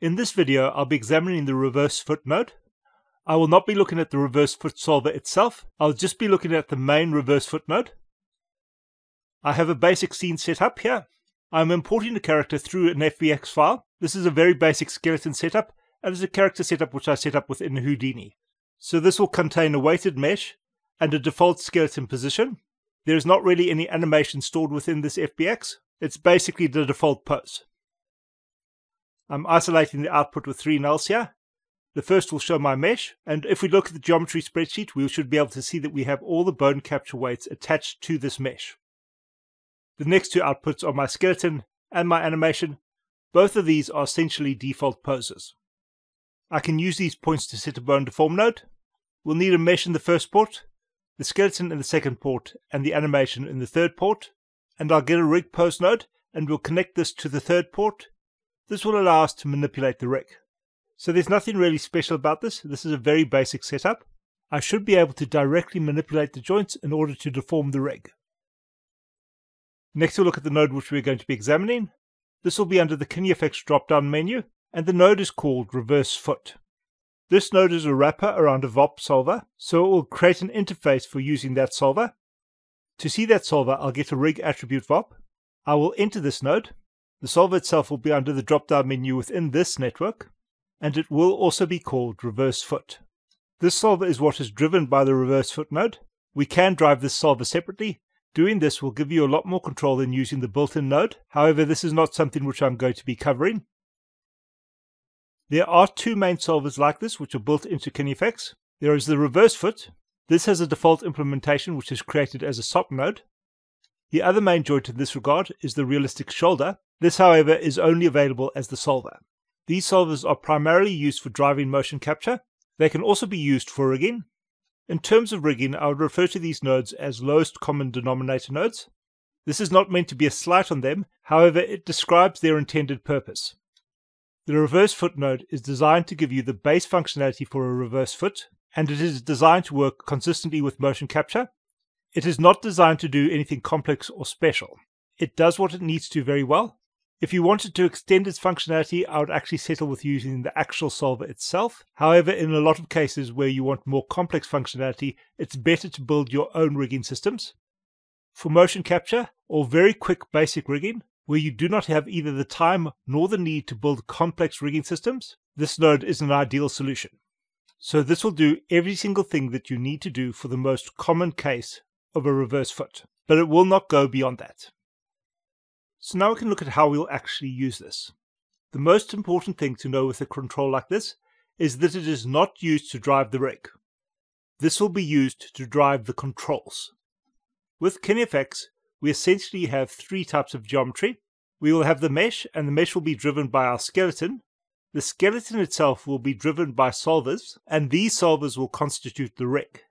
In this video, I'll be examining the reverse foot node. I will not be looking at the reverse foot solver itself, I'll just be looking at the main reverse foot node. I have a basic scene set up here. I'm importing the character through an FBX file. This is a very basic skeleton setup, and is a character setup which I set up within Houdini. So this will contain a weighted mesh and a default skeleton position. There is not really any animation stored within this FBX. It's basically the default pose. I'm isolating the output with three nulls here. The first will show my mesh, and if we look at the geometry spreadsheet, we should be able to see that we have all the bone capture weights attached to this mesh. The next two outputs are my skeleton and my animation. Both of these are essentially default poses. I can use these points to set a bone deform node. We'll need a mesh in the first port, the skeleton in the second port, and the animation in the third port. And I'll get a rig pose node, and we'll connect this to the third port. This will allow us to manipulate the rig. So there's nothing really special about this. This is a very basic setup. I should be able to directly manipulate the joints in order to deform the rig. Next we'll look at the node which we're going to be examining. This will be under the KineFX drop-down menu, and the node is called Reverse Foot. This node is a wrapper around a VOP solver, so it will create an interface for using that solver. To see that solver, I'll get a rig attribute VOP. I will enter this node. The solver itself will be under the drop-down menu within this network and it will also be called reverse foot. This solver is what is driven by the reverse foot node. We can drive this solver separately. Doing this will give you a lot more control than using the built-in node. However, this is not something which I'm going to be covering. There are two main solvers like this which are built into KineFX. There is the reverse foot. This has a default implementation which is created as a SOP node. The other main joint in this regard is the realistic shoulder. This, however, is only available as the solver. These solvers are primarily used for driving motion capture. They can also be used for rigging. In terms of rigging, I would refer to these nodes as lowest common denominator nodes. This is not meant to be a slight on them, however, it describes their intended purpose. The reverse foot node is designed to give you the base functionality for a reverse foot, and it is designed to work consistently with motion capture. It is not designed to do anything complex or special. It does what it needs to very well, if you wanted to extend its functionality, I would actually settle with using the actual solver itself. However, in a lot of cases where you want more complex functionality, it's better to build your own rigging systems. For motion capture, or very quick basic rigging, where you do not have either the time nor the need to build complex rigging systems, this node is an ideal solution. So this will do every single thing that you need to do for the most common case of a reverse foot, but it will not go beyond that. So now we can look at how we'll actually use this. The most important thing to know with a control like this is that it is not used to drive the rig. This will be used to drive the controls. With KineFX, we essentially have three types of geometry. We will have the mesh, and the mesh will be driven by our skeleton. The skeleton itself will be driven by solvers, and these solvers will constitute the rig.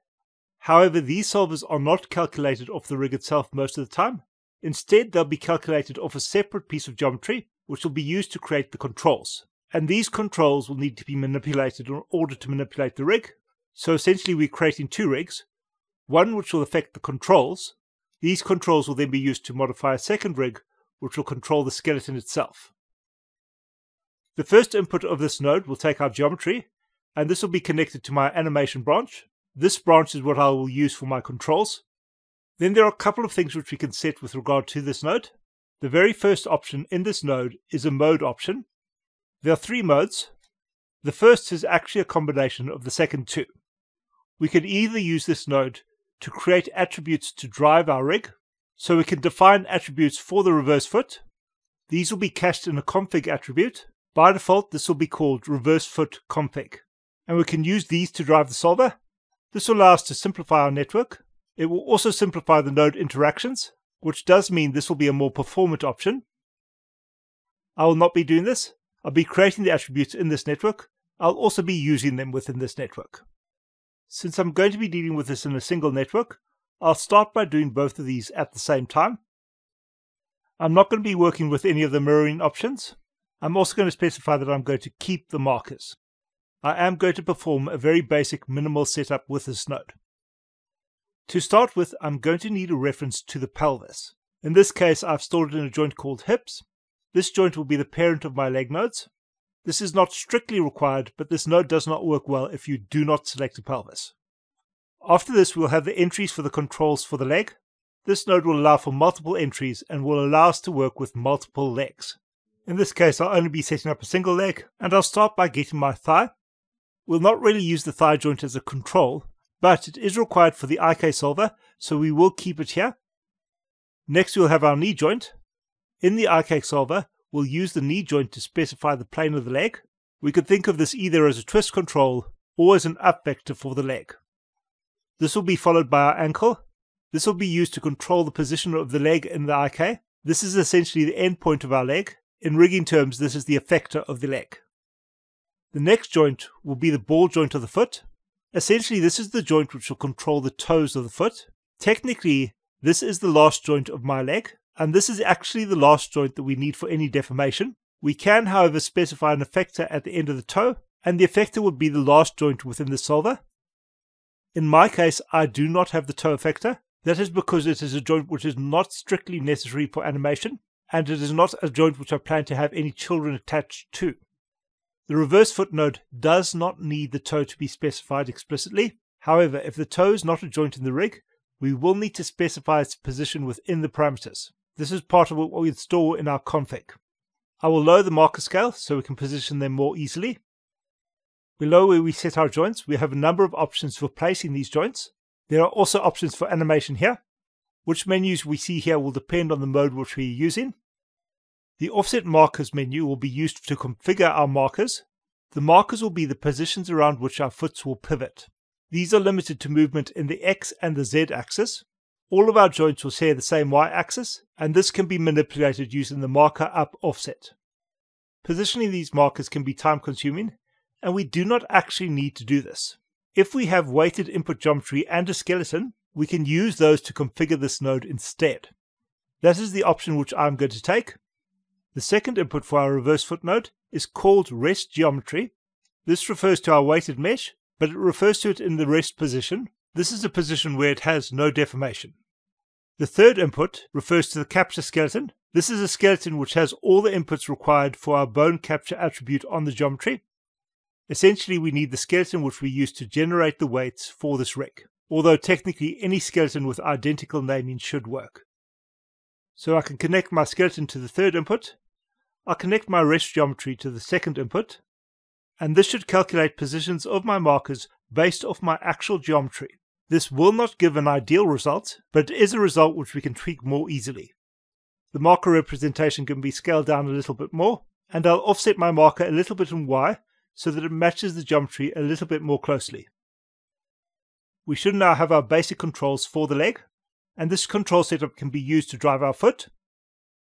However, these solvers are not calculated off the rig itself most of the time. Instead, they'll be calculated off a separate piece of geometry, which will be used to create the controls. And these controls will need to be manipulated in order to manipulate the rig. So essentially, we're creating two rigs, one which will affect the controls. These controls will then be used to modify a second rig, which will control the skeleton itself. The first input of this node will take our geometry, and this will be connected to my animation branch. This branch is what I will use for my controls. Then there are a couple of things which we can set with regard to this node. The very first option in this node is a mode option. There are three modes. The first is actually a combination of the second two. We can either use this node to create attributes to drive our rig, so we can define attributes for the reverse foot. These will be cached in a config attribute. By default, this will be called reverse foot config. And we can use these to drive the solver. This will allow us to simplify our network it will also simplify the node interactions, which does mean this will be a more performant option. I will not be doing this. I'll be creating the attributes in this network. I'll also be using them within this network. Since I'm going to be dealing with this in a single network, I'll start by doing both of these at the same time. I'm not going to be working with any of the mirroring options. I'm also going to specify that I'm going to keep the markers. I am going to perform a very basic minimal setup with this node. To start with, I'm going to need a reference to the pelvis. In this case, I've stored it in a joint called hips. This joint will be the parent of my leg nodes. This is not strictly required, but this node does not work well if you do not select a pelvis. After this, we'll have the entries for the controls for the leg. This node will allow for multiple entries and will allow us to work with multiple legs. In this case, I'll only be setting up a single leg, and I'll start by getting my thigh. We'll not really use the thigh joint as a control, but it is required for the IK solver, so we will keep it here. Next, we'll have our knee joint. In the IK solver, we'll use the knee joint to specify the plane of the leg. We could think of this either as a twist control or as an up vector for the leg. This will be followed by our ankle. This will be used to control the position of the leg in the IK. This is essentially the end point of our leg. In rigging terms, this is the effector of the leg. The next joint will be the ball joint of the foot. Essentially, this is the joint which will control the toes of the foot. Technically, this is the last joint of my leg, and this is actually the last joint that we need for any deformation. We can, however, specify an effector at the end of the toe, and the effector would be the last joint within the solver. In my case, I do not have the toe effector. That is because it is a joint which is not strictly necessary for animation, and it is not a joint which I plan to have any children attached to. The reverse foot node does not need the toe to be specified explicitly. However, if the toe is not a joint in the rig, we will need to specify its position within the parameters. This is part of what we store in our config. I will lower the marker scale so we can position them more easily. Below where we set our joints, we have a number of options for placing these joints. There are also options for animation here. Which menus we see here will depend on the mode which we are using. The offset markers menu will be used to configure our markers. The markers will be the positions around which our foots will pivot. These are limited to movement in the X and the Z axis. All of our joints will share the same Y axis, and this can be manipulated using the marker up offset. Positioning these markers can be time consuming, and we do not actually need to do this. If we have weighted input geometry and a skeleton, we can use those to configure this node instead. That is the option which I'm going to take, the second input for our reverse foot node is called rest geometry. This refers to our weighted mesh, but it refers to it in the rest position. This is a position where it has no deformation. The third input refers to the capture skeleton. This is a skeleton which has all the inputs required for our bone capture attribute on the geometry. Essentially, we need the skeleton which we use to generate the weights for this rig, although technically any skeleton with identical naming should work. So I can connect my skeleton to the third input. I'll connect my rest geometry to the second input. And this should calculate positions of my markers based off my actual geometry. This will not give an ideal result, but it is a result which we can tweak more easily. The marker representation can be scaled down a little bit more, and I'll offset my marker a little bit in Y so that it matches the geometry a little bit more closely. We should now have our basic controls for the leg and this control setup can be used to drive our foot.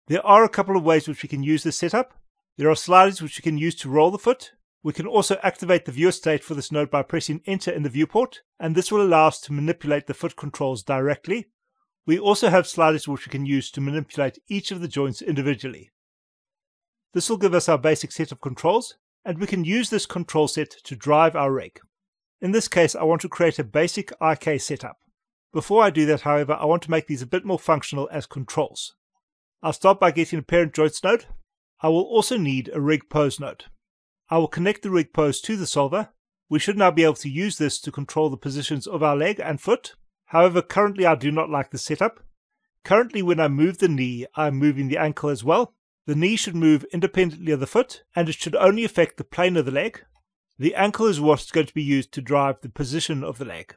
There are a couple of ways which we can use this setup. There are sliders which we can use to roll the foot. We can also activate the viewer state for this node by pressing enter in the viewport, and this will allow us to manipulate the foot controls directly. We also have sliders which we can use to manipulate each of the joints individually. This will give us our basic set of controls, and we can use this control set to drive our rig. In this case, I want to create a basic IK setup. Before I do that, however, I want to make these a bit more functional as controls. I'll start by getting a parent joints node. I will also need a rig pose node. I will connect the rig pose to the solver. We should now be able to use this to control the positions of our leg and foot. However, currently I do not like the setup. Currently when I move the knee, I'm moving the ankle as well. The knee should move independently of the foot, and it should only affect the plane of the leg. The ankle is what's going to be used to drive the position of the leg.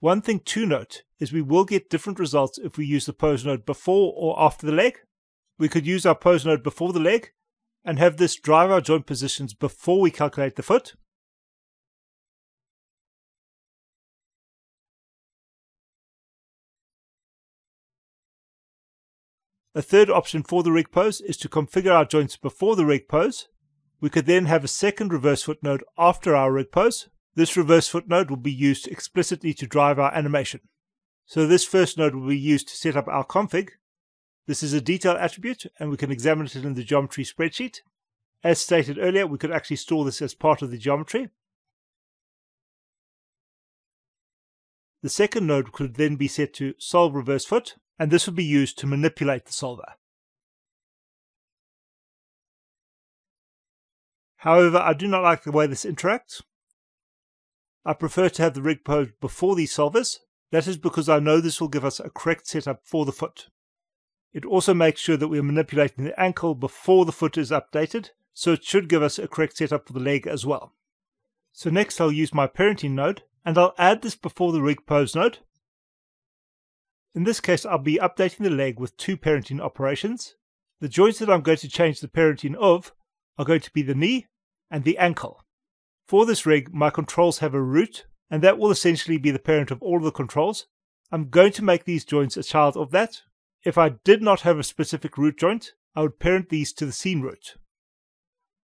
One thing to note is we will get different results if we use the pose node before or after the leg. We could use our pose node before the leg and have this drive our joint positions before we calculate the foot. A third option for the rig pose is to configure our joints before the rig pose. We could then have a second reverse foot node after our rig pose. This reverse foot node will be used explicitly to drive our animation. So this first node will be used to set up our config. This is a detail attribute and we can examine it in the geometry spreadsheet. As stated earlier, we could actually store this as part of the geometry. The second node could then be set to solve reverse foot, and this would be used to manipulate the solver. However, I do not like the way this interacts. I prefer to have the rig pose before these solvers. That is because I know this will give us a correct setup for the foot. It also makes sure that we're manipulating the ankle before the foot is updated, so it should give us a correct setup for the leg as well. So next I'll use my parenting node, and I'll add this before the rig pose node. In this case I'll be updating the leg with two parenting operations. The joints that I'm going to change the parenting of are going to be the knee and the ankle. For this rig, my controls have a root, and that will essentially be the parent of all of the controls. I'm going to make these joints a child of that, if I did not have a specific root joint, I would parent these to the scene root.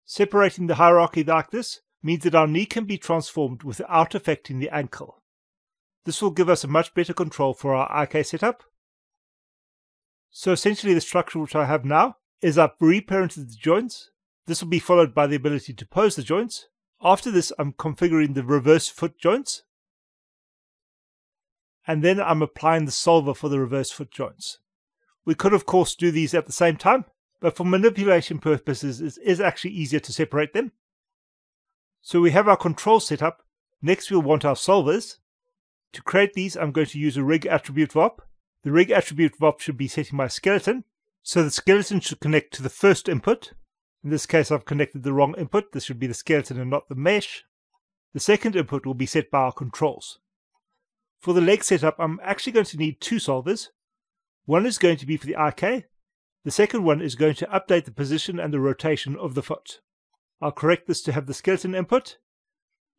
Separating the hierarchy like this means that our knee can be transformed without affecting the ankle. This will give us a much better control for our IK setup. So essentially the structure which I have now is I've reparented the joints. This will be followed by the ability to pose the joints. After this I'm configuring the reverse foot joints. And then I'm applying the solver for the reverse foot joints. We could, of course, do these at the same time, but for manipulation purposes, it is actually easier to separate them. So we have our control set up. Next, we'll want our solvers. To create these, I'm going to use a rig attribute VOP. The rig attribute VOP should be setting my skeleton. So the skeleton should connect to the first input. In this case, I've connected the wrong input. This should be the skeleton and not the mesh. The second input will be set by our controls. For the leg setup, I'm actually going to need two solvers. One is going to be for the IK. The second one is going to update the position and the rotation of the foot. I'll correct this to have the skeleton input,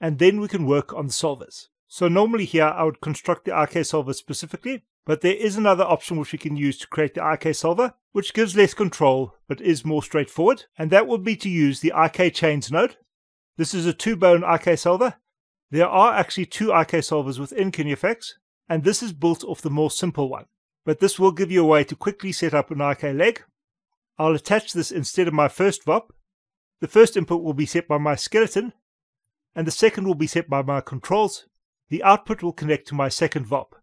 and then we can work on the solvers. So normally here I would construct the IK solver specifically, but there is another option which we can use to create the IK solver, which gives less control but is more straightforward, and that would be to use the IK chains node. This is a two-bone IK solver. There are actually two IK solvers within KineFX, and this is built off the more simple one but this will give you a way to quickly set up an IK leg. I'll attach this instead of my first VOP. The first input will be set by my skeleton, and the second will be set by my controls. The output will connect to my second VOP.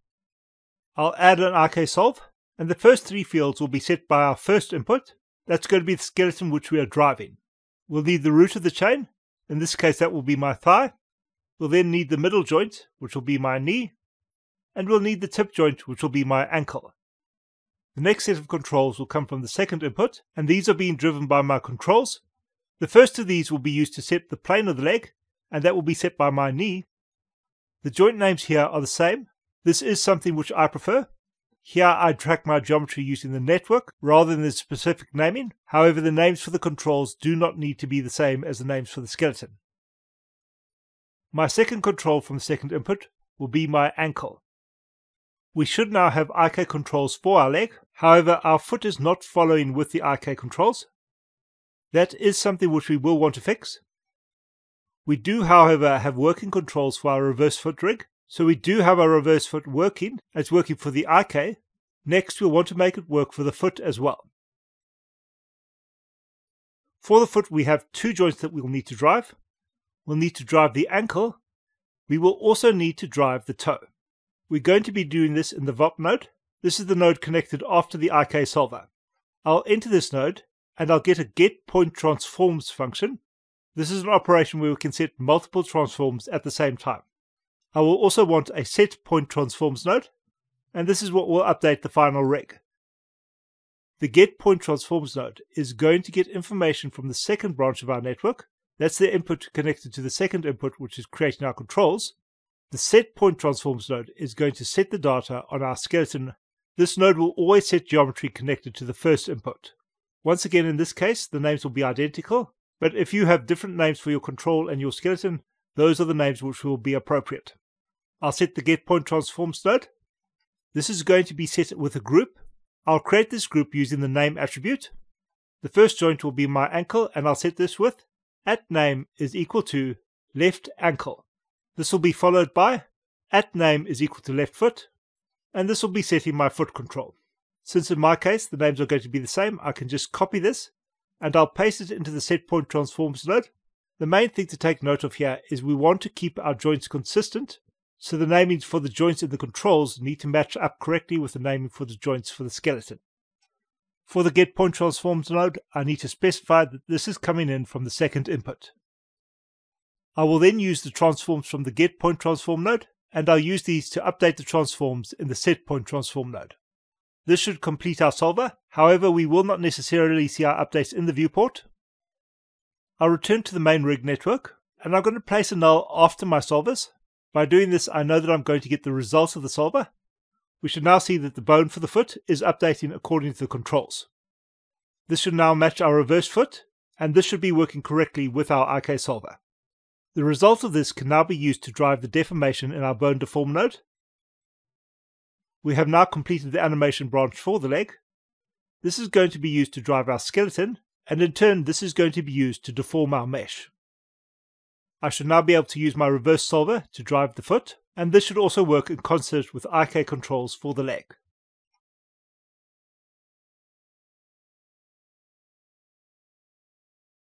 I'll add an IK solve, and the first three fields will be set by our first input. That's going to be the skeleton which we are driving. We'll need the root of the chain. In this case, that will be my thigh. We'll then need the middle joint, which will be my knee and we'll need the tip joint, which will be my ankle. The next set of controls will come from the second input, and these are being driven by my controls. The first of these will be used to set the plane of the leg, and that will be set by my knee. The joint names here are the same. This is something which I prefer. Here I track my geometry using the network rather than the specific naming. However, the names for the controls do not need to be the same as the names for the skeleton. My second control from the second input will be my ankle. We should now have IK controls for our leg. However, our foot is not following with the IK controls. That is something which we will want to fix. We do, however, have working controls for our reverse foot rig. So we do have our reverse foot working. It's working for the IK. Next, we'll want to make it work for the foot as well. For the foot, we have two joints that we'll need to drive. We'll need to drive the ankle. We will also need to drive the toe. We're going to be doing this in the VOP node. This is the node connected after the IK solver. I'll enter this node and I'll get a get point transforms function. This is an operation where we can set multiple transforms at the same time. I will also want a set point transforms node, and this is what will update the final rig. The get point transforms node is going to get information from the second branch of our network. That's the input connected to the second input, which is creating our controls. The set point transforms node is going to set the data on our skeleton. This node will always set geometry connected to the first input. Once again, in this case, the names will be identical, but if you have different names for your control and your skeleton, those are the names which will be appropriate. I'll set the get point transforms node. This is going to be set with a group. I'll create this group using the name attribute. The first joint will be my ankle, and I'll set this with at name is equal to left ankle. This will be followed by at name is equal to left foot, and this will be setting my foot control. Since in my case the names are going to be the same, I can just copy this and I'll paste it into the set point transforms node. The main thing to take note of here is we want to keep our joints consistent, so the namings for the joints in the controls need to match up correctly with the naming for the joints for the skeleton. For the get point transforms node, I need to specify that this is coming in from the second input. I will then use the transforms from the get point transform node, and I'll use these to update the transforms in the set point transform node. This should complete our solver, however we will not necessarily see our updates in the viewport. I'll return to the main rig network, and I'm going to place a null after my solvers. By doing this I know that I'm going to get the results of the solver. We should now see that the bone for the foot is updating according to the controls. This should now match our reverse foot, and this should be working correctly with our IK solver. The result of this can now be used to drive the deformation in our bone deform node. We have now completed the animation branch for the leg. This is going to be used to drive our skeleton, and in turn this is going to be used to deform our mesh. I should now be able to use my reverse solver to drive the foot, and this should also work in concert with IK controls for the leg.